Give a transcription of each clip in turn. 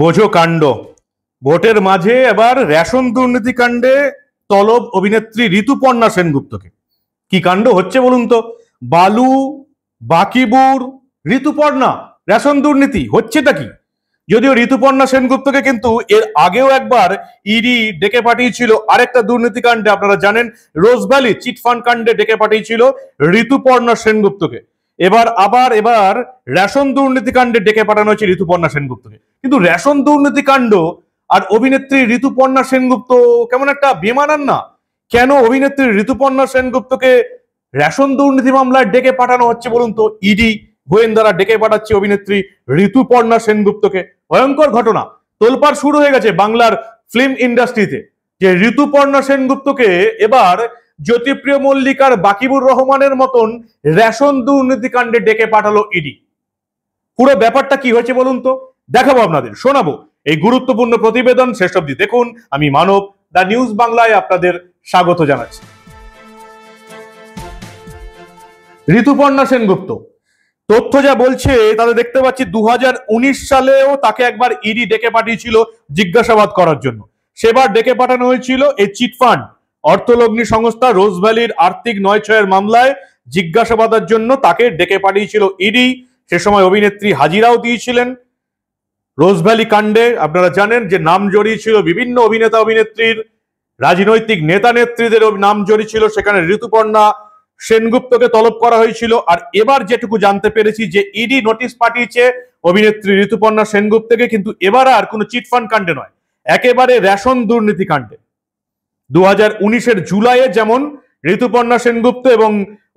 বোঝো কাণ্ড। ভোটের মাঝে এবার রেশন দুর্নীতি কাণ্ডে তলব অভিনেত্রী ঋতুপর্ণা সেনগুপ্তকে। কি কাণ্ড হচ্ছে বলুন তো? বালু, বাকিবুর, ঋতুপর্ণা, রেশন দুর্নীতি, হচ্ছেটা কি? যদিও ঋতুপর্ণা সেনগুপ্তকে কিন্তু এর আগেও একবার ইডি ডেকে পাঠিয়েছিল আরেকটা দুর্নীতি কাণ্ডে, আপনারা জানেন, রোজভ্যালি চিটফান্ড কাণ্ডে ডেকে পাঠিয়েছিল ঋতুপর্ণা সেনগুপ্তকে। এবার আবার এবার রেশন দুর্নীতি কাণ্ডে ডেকে পাঠানো হয়েছে ঋতুপর্ণা সেনগুপ্তকে। কিন্তু রেশন দুর্নীতি কাণ্ড আর অভিনেত্রী ঋতুপর্ণা সেনগুপ্ত কেমন একটা বেমানান না? কেন অভিনেত্রী ঋতুপর্ণা সেনগুপ্তকে রেশন দুর্নীতি মামলায় ডেকে পাঠানো হচ্ছে বলুন তো? ইডি গোয়েন্দারা ডেকে পাঠাচ্ছে অভিনেত্রী ঋতুপর্ণা সেনগুপ্তকে। ভয়ঙ্কর ঘটনা। তোলপাড় শুরু হয়ে গেছে বাংলার ফিল্ম ইন্ডাস্ট্রিতে। যে ঋতুপর্ণা সেনগুপ্তকে এবার জ্যোতিপ্রিয় মল্লিকার বাকিবুর রহমানের মতন রেশন দুর্নীতি কাণ্ডে ডেকে পাঠালো ইডি। পুরো ব্যাপারটা কি হয়েছে বলুন তো? দেখাবো আপনাদের, শোনাবো। এই গুরুত্বপূর্ণ প্রতিবেদন শেষ অবধি দেখুন। আমি মানব দা নিউজ বাংলায় আপনাদের স্বাগত জানাচ্ছি। ঋতুপর্ণা সেনগুপ্ত, তথ্য যা বলছে তাতে দেখতে পাচ্ছি দু হাজার উনিশ সালেও তাকে একবার ইডি ডেকে পাঠিয়েছিল জিজ্ঞাসাবাদ করার জন্য। সেবার ডেকে পাঠানো হয়েছিল এই চিটফান্ড। অর্থলগ্নি সংস্থা রোজভ্যালির আর্থিক নয় ছয়ের মামলায় জিজ্ঞাসাবাদের জন্য তাকে ডেকে পাঠিয়েছিল ইডি। সে সময় অভিনেত্রী হাজিরাও দিয়েছিলেন। রোজভ্যালি কাণ্ডে আপনারা জানেন যে নাম জড়িয়েছিল বিভিন্ন অভিনেতা অভিনেত্রীর, রাজনৈতিক নেতা নেত্রীদের নাম জড়িয়েছিল। সেখানে ঋতুপর্ণা সেনগুপ্তকে তলব করা হয়েছিল। আর এবার যেটুকু জানতে পেরেছি যে ইডি নোটিশ পাঠিয়েছে অভিনেত্রী ঋতুপর্ণা সেনগুপ্তকে, কিন্তু এবার আর কোনো চিটফান্ড কাণ্ডে নয়। একেবারে রেশন দুর্নীতি কাণ্ডে। দু হাজার উনিশের জুলাইয়ে যেমন ঋতুপর্ণা সেনগুপ্ত এবং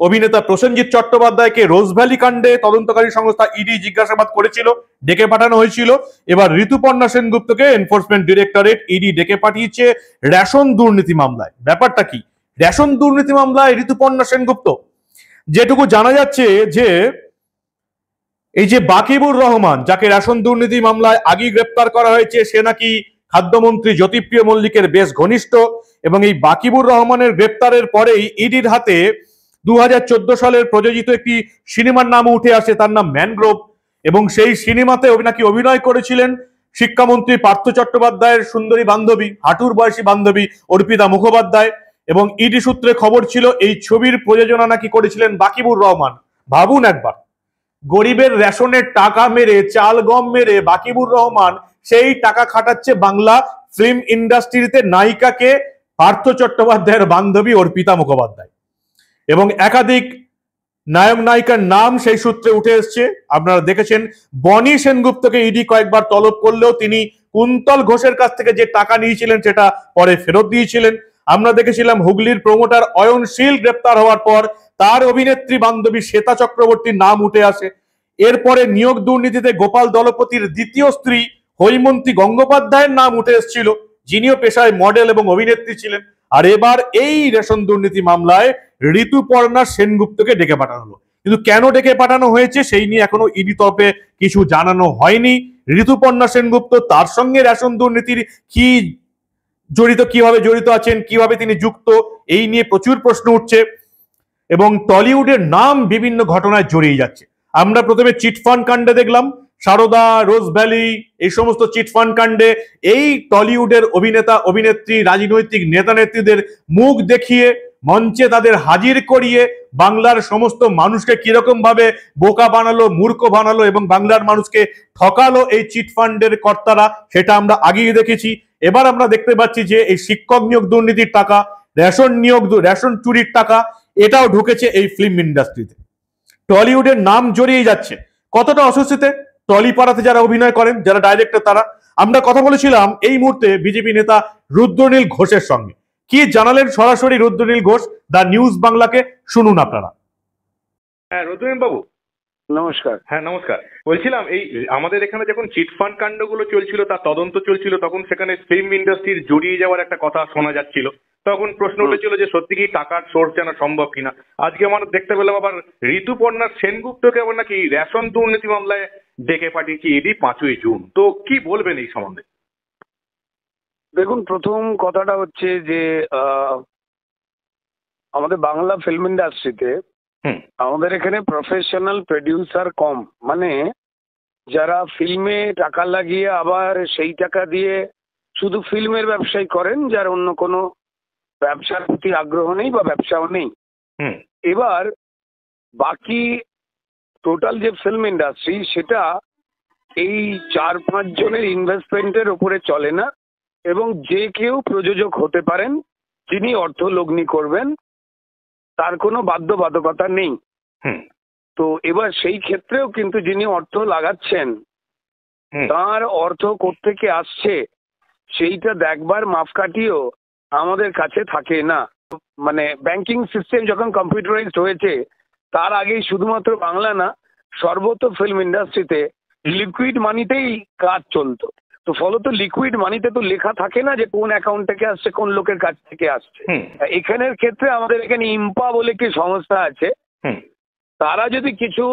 অভিনেতা প্রসেনজিৎ চট্টোপাধ্যায়কে রোজভ্যালি কাণ্ডে তদন্তকারী সংস্থা ইডি জিজ্ঞাসাবাদ করেছিল, ডেকে পাঠানো হয়েছিল। এবার ঋতুপর্ণা সেনগুপ্তকে এনফোর্সমেন্ট ডিরেক্টরেট ইডি ডেকে পাঠিয়েছে রেশন দুর্নীতি মামলায়। ব্যাপারটা কি? রেশন দুর্নীতি মামলায় ঋতুপর্ণা সেনগুপ্ত। যেটুকু জানা যাচ্ছে যে, এই যে বাকিবুর রহমান, যাকে রেশন দুর্নীতি মামলায় আগেই গ্রেপ্তার করা হয়েছে, সে নাকি খাদ্যমন্ত্রী জ্যোতিপ্রিয় মল্লিকের বেশ ঘনিষ্ঠ এবং এই বাকিবুর রহমানের গ্রেপ্তারের পরেই ইডির হাতে দু হাজার চোদ্দ সালের প্রযোজিত একটি সিনেমার নাম উঠে আসে, তার নাম ম্যানগ্রোভ। এবং সেই সিনেমাতে নাকি অভিনয় করেছিলেন শিক্ষামন্ত্রী পার্থ চট্টোপাধ্যায়ের সুন্দরী বান্ধবী, হাঁটুর বয়সী বান্ধবী অর্পিতা মুখোপাধ্যায়। এবং ইডি সূত্রে খবর ছিল, এই ছবির প্রযোজনা নাকি করেছিলেন বাকিবুর রহমান। ভাবুন একবার। গরিবের রেশনের টাকা মেরে, চাল গম মেরে বাকিবুর রহমান সেই টাকা খাটাচ্ছে বাংলা ফিল্ম ইন্ডাস্ট্রিতে নায়িকাকে পার্থ চট্টোপাধ্যায়ের বান্ধবী অর্পিতা মুখোপাধ্যায়। এবং একাধিক নায়ক নায়িকার নাম সেই সূত্রে উঠে এসছে। আপনারা দেখেছেন, বনি সেনগুপ্তকে ইডি কয়েকবার তলব করলেও তিনি কুন্তল ঘোষের কাছ থেকে যে টাকা নিয়েছিলেন সেটা পরে ফেরত দিয়েছিলেন। আমরা দেখেছিলাম হুগলির প্রমোটার অয়নশীল গ্রেপ্তার হওয়ার পর তার অভিনেত্রী বান্ধবী শ্বেতা চক্রবর্তীর নাম উঠে আসে। এরপরে নিয়োগ দুর্নীতিতে গোপাল দলপতির দ্বিতীয় স্ত্রী হৈমন্তী গঙ্গোপাধ্যায়ের নাম উঠে এসেছিল, যিনিও পেশায় মডেল এবং অভিনেত্রী ছিলেন। আর এবার এই রেশন দুর্নীতি মামলায় ঋতুপর্ণা সেনগুপ্তকে ডেকে পাঠানো হলো। কিন্তু কেন ডেকে পাঠানো হয়েছে সেই নিয়ে এখনও ইডি তরফে কিছু জানানো হয়নি। ঋতুপর্ণা সেনগুপ্ত তার সঙ্গে রেশন দুর্নীতির কি জড়িত, কীভাবে জড়িত আছেন, কীভাবে তিনি যুক্ত, এই নিয়ে প্রচুর প্রশ্ন উঠছে এবং টলিউডের নাম বিভিন্ন ঘটনায় জড়িয়ে যাচ্ছে। আমরা প্রথমে চিটফান্ড কাণ্ডে দেখলাম। সারদা, রোজ ভ্যালি, এই সমস্ত চিটফান্ড কাণ্ডে এই টলিউডের অভিনেতা, অভিনেত্রী, রাজনৈতিক নেতা নেত্রীদের মুখ দেখিয়ে, মঞ্চে তাদের হাজির করিয়ে বাংলার সমস্ত মানুষকে কীরকম ভাবে বোকা বানালো, মূর্খ বানালো এবং বাংলার মানুষকে ঠকালো এই চিটফান্ডের কর্তারা, সেটা আমরা আগেই দেখেছি। এবার আমরা দেখতে পাচ্ছি যে এই শিক্ষক নিয়োগ দুর্নীতির টাকা, রেশন নিয়োগ রেশন চুরির টাকা, এটাও ঢুকেছে এই ফিল্ম ইন্ডাস্ট্রিতে। টলিউডের নাম জড়িয়ে যাচ্ছে। কতটা অস্বস্তিতে? টলি পাড়াতে যারা অভিনয় করেন যারা ডাইরেক্টর তারা আমরা কথা বলেছিলাম এই মুহূর্তে বিজেপি নেতা রুদ্রনীল ঘোষের সঙ্গে। কি জানালেন সরাসরি রুদ্রনীল ঘোষ দা নিউজ বাংলাকে শুনুন আপনারা। হ্যাঁ রুদ্রনীল বাবু। নমস্কার। হ্যাঁ নমস্কার। বলছিলাম এই আমাদের এখানে যখন চিটফান্ড কাণ্ডগুলো চলছিল তার তদন্ত চলছিল তখন সেখানে ফিল্ম ইন্ডাস্ট্রির জড়িয়ে যাওয়ার একটা কথা শোনা যাচ্ছিল। তখন প্রশ্ন উঠেছিল যে সত্যি কি টাকার সোর্স জানা সম্ভব কিনা? আজকে আমার দেখতে পেলাম আবার ঋতুপর্ণা সেনগুপ্তকে আবার নাকি রেশন দুর্নীতি মামলায় ডেকে পাঠিয়েছি ইডি পাঁচই জুন। তো কি বলবেন এই সম্বন্ধে? দেখুন প্রথম কথাটা হচ্ছে যে আমাদের বাংলা ফিল্ম ইন্ডাস্ট্রিতে আমাদের এখানে প্রফেশনাল প্রডিউসার কম। মানে যারা ফিল্মে টাকা লাগিয়ে আবার সেই টাকা দিয়ে শুধু ফিল্মের ব্যবসায় করেন যার অন্য কোনো ব্যবসার প্রতি আগ্রহ নেই বা ব্যবসাও নেই। এবার বাকি টোটাল যে ফিল্ম ইন্ডাস্ট্রি সেটা এই চার পাঁচ জনের ইনভেস্টমেন্টের উপরে চলে না। এবং যে কেউ প্রযোজক হতে পারেন যিনি অর্থ লগ্নি করবেন তার কোনো বাধ্যবাধকতা নেই। তো এবার সেই ক্ষেত্রেও কিন্তু যিনি অর্থ লাগাচ্ছেন তার অর্থ কোত্থেকে আসছে সেইটা দেখবার মাপকাঠিও আমাদের কাছে থাকে না। মানে ব্যাংকিং সিস্টেম যখন কম্পিউটারাইজড হয়েছে তার আগেই শুধুমাত্র বাংলা না সর্বত্র ফিল্ম ইন্ডাস্ট্রিতে লিকুইড মানিতেই কাজ চলতো। তো ফলত লিকুইড মানিতে তো লেখা থাকে না যে কোন অ্যাকাউন্ট থেকে আসছে কোন লোকের কাছ থেকে আসছে। এখানের ক্ষেত্রে আমাদের এখানে ইম্পা বলে একটি সংস্থা আছে। তারা যদি কিছু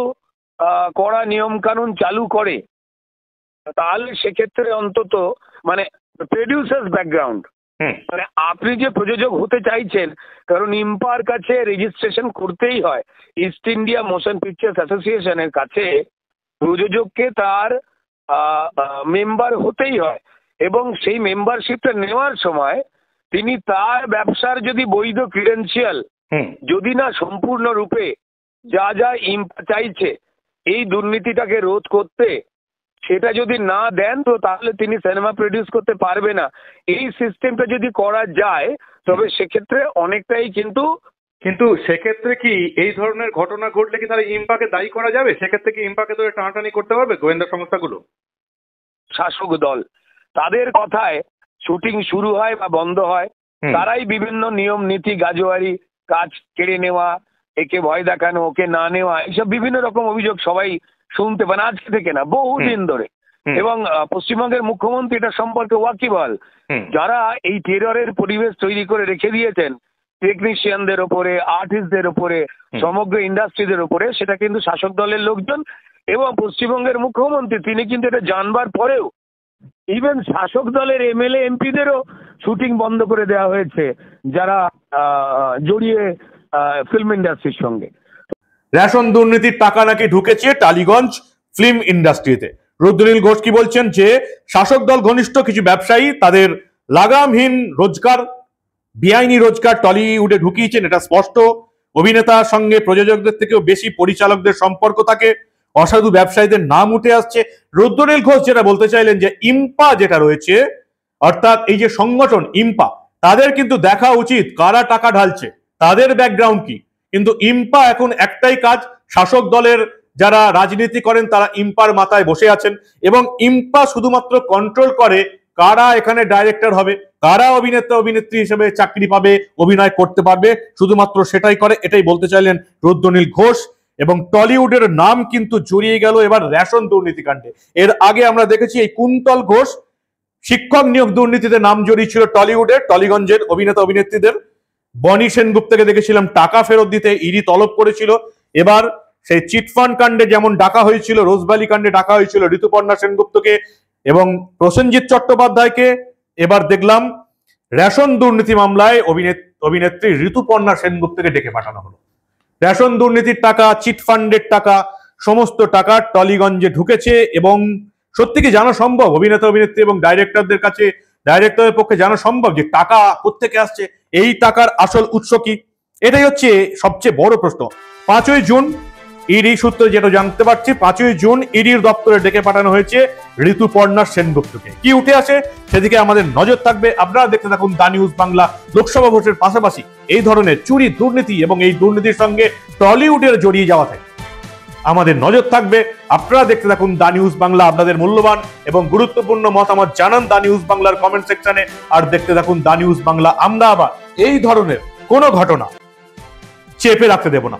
কড়া নিয়ম কানুন চালু করে তাহলে সেক্ষেত্রে অন্তত মানে প্রডিউসার্স ব্যাকগ্রাউন্ড মানে আপনি যে প্রযোজক হতে চাইছেন কারণ ইম্পার কাছে রেজিস্ট্রেশন করতেই হয়। ইস্ট ইন্ডিয়া মোশন পিকচার্স অ্যাসোসিয়েশনের কাছে প্রযোজককে তার মেম্বার হতেই হয়। এবং সেই মেম্বারশিপটা নেওয়ার সময় তিনি তার ব্যবসার যদি বৈধ ক্রিডেন্সিয়াল যদি না সম্পূর্ণরূপে যা যা ইম্প চাইছে এই দুর্নীতিটাকে রোধ করতে সেটা যদি না দেন তো তাহলে তিনি সিনেমা প্রডিউস করতে পারবে না। এই সিস্টেমটা যদি করা যায় তবে সেক্ষেত্রে অনেকটাই কিন্তু কিন্তু সেক্ষেত্রে কি এই ধরনের ঘটনা ঘটলে কি তাহলে ইম্পাকে দায়ী করা যাবে? সেক্ষেত্রে কি ইম্পাকে ধরে টানাটানি করতে পারবে গোয়েন্দা সংস্থাগুলো? শাসক দল। তাদের কথায় শুটিং শুরু হয় বা বন্ধ হয় তারাই বিভিন্ন নিয়ম নীতি গাজোয়ারি কাজ কেড়ে নেওয়া একে ভয় দেখানো ওকে না নেওয়া এইসব বিভিন্ন রকম অভিযোগ সবাই শুনতে পান আজকে থেকে না বহুদিন ধরে। এবং পশ্চিমবঙ্গের মুখ্যমন্ত্রী এটা সম্পর্কে ওয়াকিবল হুম। যারা এই টেররের পরিবেশ তৈরি করে রেখে দিয়েছেন টেকনিশিয়ানদের ওপরে আর্টিস্টদের ওপরে। সমগ্র ইন্ডাস্ট্রিদের ওপরে সেটা কিন্তু শাসক দলের লোকজন এবং পশ্চিমবঙ্গের মুখ্যমন্ত্রী তিনি কিন্তু এটা জানবার পরেও ইভেন শাসক দলের এমএলএ এমপিদেরও শুটিং বন্ধ করে দেওয়া হয়েছে যারা আহ, জড়িয়ে ফিল্ম ইন্ডাস্ট্রির সঙ্গে। রেশন দুর্নীতির টাকা নাকি ঢুকেছে টালিগঞ্জ ফিল্ম ইন্ডাস্ট্রিতে? রুদ্রনীল ঘোষ কি বলছেন যে, শাসক দল ঘনিষ্ঠ কিছু ব্যবসায়ী তাদের লাগামহীন রোজগার, বেআইনি রোজগার টলিউডে ঢুকিয়েছেন, এটা স্পষ্ট। অভিনেতার সঙ্গে প্রযোজকদের থেকেও বেশি পরিচালকদের সম্পর্ক থাকে, অসাধু ব্যবসায়ীদের নাম উঠে আসছে। রুদ্রনীল ঘোষ যেটা বলতে চাইলেন যে, ইম্পা যেটা রয়েছে, অর্থাৎ এই যে সংগঠন, ইম্পা, তাদের কিন্তু দেখা উচিত কারা টাকা ঢালছে, তাদের ব্যাকগ্রাউন্ড কি? কিন্তু ইম্পা এখন একটাই কাজ, শাসক দলের যারা রাজনীতি করেন তারা ইম্পার মাথায় বসে আছেন এবং ইম্পা শুধুমাত্র কন্ট্রোল করে কারা এখানে ডাইরেক্টর হবে, কারা অভিনেতা, অভিনেত্রী হিসেবে চাকরি পাবে, অভিনয় করতে পারবে, শুধুমাত্র সেটাই করে, এটাই বলতে চাইলেন রুদ্রনীল ঘোষ এবং টলিউডের নাম কিন্তু জড়িয়ে গেল এবার রেশন দুর্নীতিকাণ্ডে। এর আগে আমরা দেখেছি এই কুন্তল ঘোষ শিক্ষক নিয়োগ দুর্নীতিতে নাম জড়িয়েছিল টলিউডের, টলিগঞ্জের অভিনেতা, অভিনেত্রীদের। বনি সেনগুপ্তকে দেখেছিলাম, টাকা ফেরত দিতে ইডি তলব করেছিল। এবার সেই চিটফান্ড কাণ্ডে যেমন ডাকা হয়েছিল রোজভ্যালি কাণ্ডে ডাকা হয়েছিল ঋতুপর্ণা সেনগুপ্তকে এবং প্রসেনজিৎ চট্টোপাধ্যায়কে, এবার দেখলাম রেশন দুর্নীতি মামলায় অভিনেত- অভিনেত্রী ঋতুপর্ণা সেনগুপ্তকে ডেকে পাঠানো হলো। রেশন দুর্নীতির টাকা, চিটফান্ডের টাকা, সমস্ত টাকা টলিগঞ্জে ঢুকেছে এবং সত্যি কি জানা সম্ভব? অভিনেতা, অভিনেত্রী এবং ডাইরেক্টরদের কাছে ডাইরেক্টরের পক্ষে জানা সম্ভব যে টাকা কোত্থেকে আসছে? এই টাকার আসল উৎস কি? এটাই হচ্ছে সবচেয়ে বড় প্রশ্ন। পাঁচই জুন, ইডি সূত্রে যেটা জানতে পারছি, পাঁচই জুন ইডির দপ্তরে ডেকে পাঠানো হয়েছে ঋতুপর্ণা সেনগুপ্তকে। কি উঠে আসে? সেদিকে আমাদের নজর থাকবে। আপনারা দেখতে থাকুন দা নিউজ বাংলা লোকসভা ভোটের পাশাপাশি। এই ধরনের চুরি, দুর্নীতি এবং এই দুর্নীতির সঙ্গে টলিউডের জড়িয়ে যাওয়া থাকে। আমাদের নজর থাকবে। আপনারা দেখতে থাকুন দা নিউজ বাংলা, আপনাদের মূল্যবান এবং গুরুত্বপূর্ণ মতামত জানান দা নিউজ বাংলার কমেন্ট সেকশনে। আর দেখতে থাকুন দা নিউজ বাংলা, আমরা আবার এই ধরনের কোনো ঘটনা চেপে রাখতে দেব না।